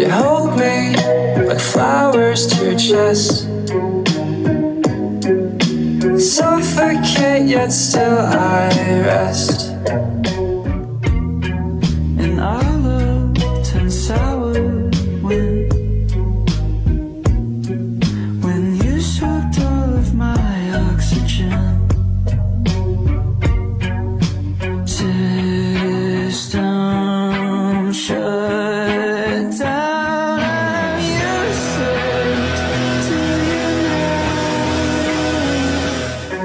You hold me like flowers to your chest. Suffocate, yet still I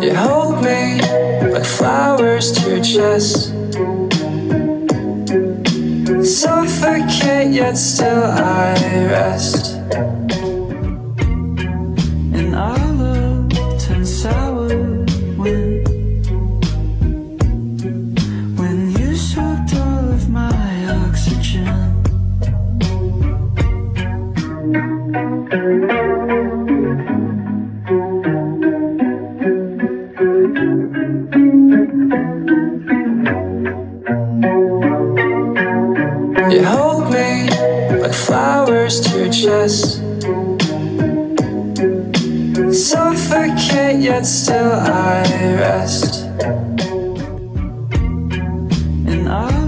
you hold me like flowers to your chest. Suffocate, yet still I rest. And our love turns sour when, when you sucked all of my oxygen. To your chest. Suffocate, yet still I rest. And our